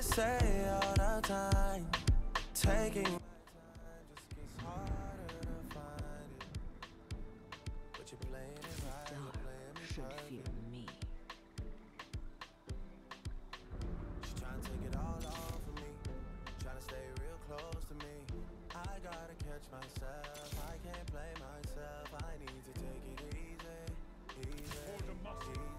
say all the time, taking my time just gets harder to find it. But you're playing it right, you're playing me should perfect. fear me. She tryna take it all off of me, tryna stay real close to me. I gotta catch myself, I can't play myself. I need to take it easy, easy, easy, easy, easy,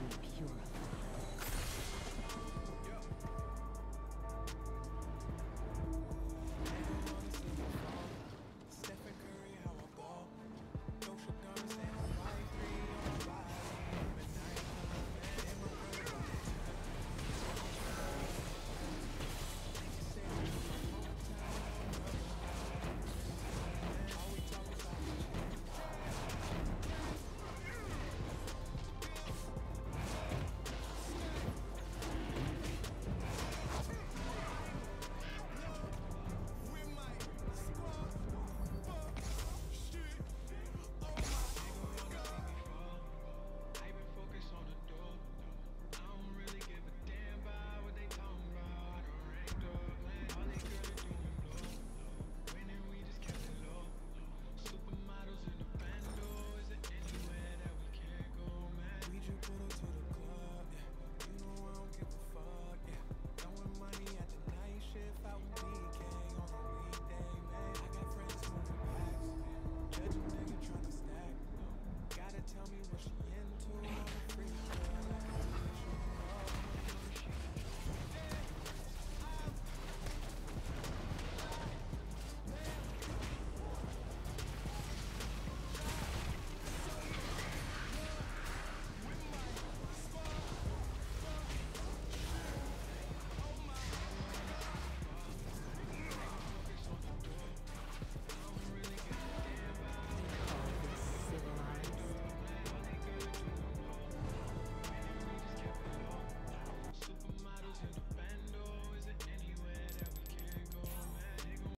and pure. you put her to the